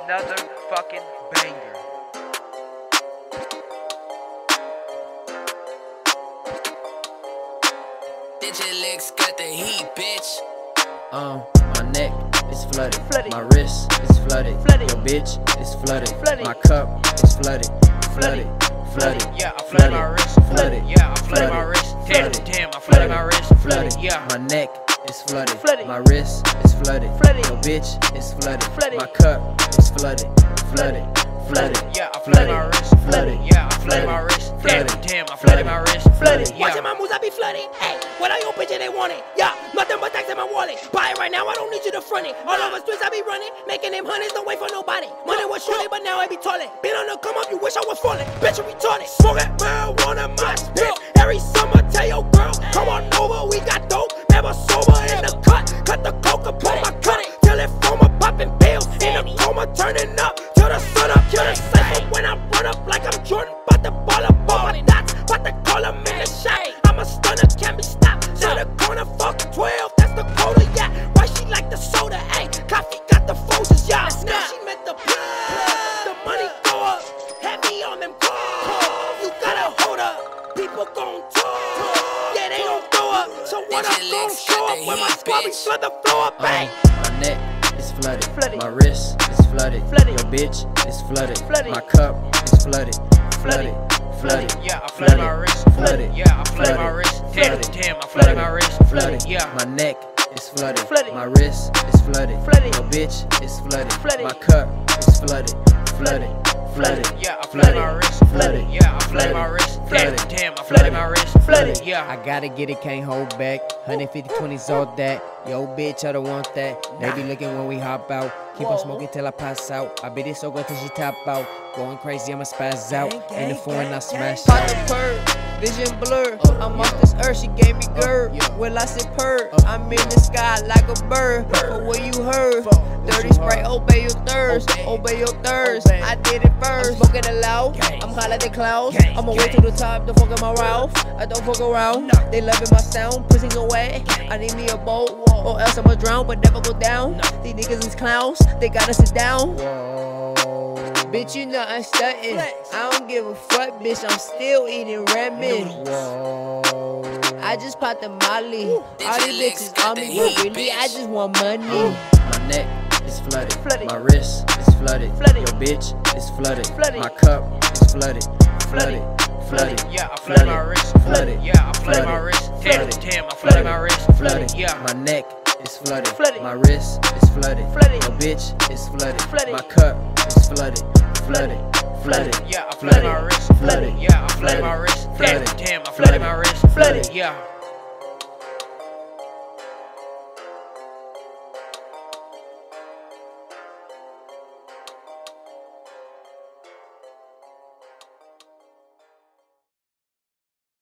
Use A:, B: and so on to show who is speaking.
A: another fucking banger.
B: Digilicks got the heat, bitch.
C: Um, my neck is flooded.
A: Flooded.
C: My wrist is flooded.
A: Flooded.
C: Your bitch is flooded.
A: Flooded.
C: My cup is flooded. Flooded. Flooded.
A: Yeah, I flooded my wrist.
C: Flooded.
A: Yeah, I flooded my wrist. Damn,
C: Flooded.
A: damn, I flooded my wrist.
C: Flooded.
A: Yeah.
C: My neck is flooded.
A: Flooded.
C: My wrist is flooded.
A: Flooded.
C: Your bitch is flooded.
A: Flooded.
C: My cup is flooded. Flooded. Flooded.
A: Yeah, I flooded my wrist.
C: Flooded.
A: Yeah, I flooded my wrist. Damn,
C: Flooded.
A: damn, I flooded my wrist.
C: Flooded.
A: Yeah.
D: Watching my moves, I be flooded. Hey, when I open it, they want it. Yeah, nothing but tax in my wallet. Buy it right now, I don't need you to front it. All over streets, I be running, making them hundreds, don't wait for nobody. Money was shorty, but now I be toilet. Been on the come up, you wish I was falling. Bitch, you retarded. Smoking marijuana, people gon' talk. Yeah, they gon' throw up. So what I'm gon'
B: Digilicks
D: show
B: got
D: up when my
B: heat,
D: squad be
B: bitch.
D: flood the floor up,
C: Um,
D: ayy.
C: my neck is flooded.
A: Flooded.
C: My wrist is flooded.
A: Flooded.
C: Your bitch is flooded.
A: Flooded.
C: My cup is flooded. Flooded. Flooded.
A: Yeah, I flooded my wrist.
C: Flooded.
A: Yeah, I flooded my
C: Flooded.
A: wrist. Damn,
C: Flooded.
A: damn, I flooded my wrist.
C: Flooded.
A: Yeah.
C: My neck is flooded.
A: Flooded.
C: My wrist is flooded.
A: Flooded.
C: Your bitch is flooded.
A: Flooded.
C: My cup is flooded. Flooded. Flooded.
A: Yeah, I flooded my wrist.
C: Flooded.
A: Yeah, I flooded my wrist. Damn,
C: Flooded.
A: damn, I flooded my wrist.
C: Flooded.
A: Yeah.
E: I gotta get it, can't hold back. 150 20s all that. Yo, bitch, I don't want that. They be looking when we hop out. Keep on smoking till I pass out. I bet it so good till she tap out. Going crazy, I'ma spaz out. In the foreign, I smash
F: Pop the
E: out.
F: perk, vision blur. Oh, I'm off this earth, she gave me oh, gird. Well, I said purr. Oh. I'm in the sky like a bird. For what you heard. Dirty Sprite, obey your thirst. Obey your thirst. I did it first. Smoking it loud. I'm high like the clouds. I'ma wait to the top to fuck in my Ralph. I don't fuck around. They loving my sound, pushing away. I need me a boat, or else I'ma drown, but never go down. These niggas is clowns. They gotta sit down. Bitch, you know I'm stunting. I don't give a fuck, bitch. I'm still eating ramen. I just popped the molly. All these bitches on me, but really, I just want money.
C: My neck is flooded.
A: Flooded.
C: My wrist is flooded.
A: Flooded.
C: Your bitch is flooded.
A: Flooded.
C: My cup is flooded. Flooded. Flooded.
A: Yeah, I flooded my wrist.
C: Flooded.
A: Yeah, I flooded my wrist. Damn,
C: Flooded.
A: damn, I flooded my wrist.
C: Flooded.
A: Yeah.
C: My neck is flooded.
A: Flooded.
C: My wrist is flooded.
A: Flooded.
C: Your bitch is flooded.
A: Flooded.
C: My cup is flooded. Flooded. Flooded.
A: Yeah, I flooded my wrist.
C: Flooded.
A: Yeah, I flooded my wrist. Damn,
C: Flooded.
A: damn, I flooded my wrist.
C: Flooded.
A: Yeah.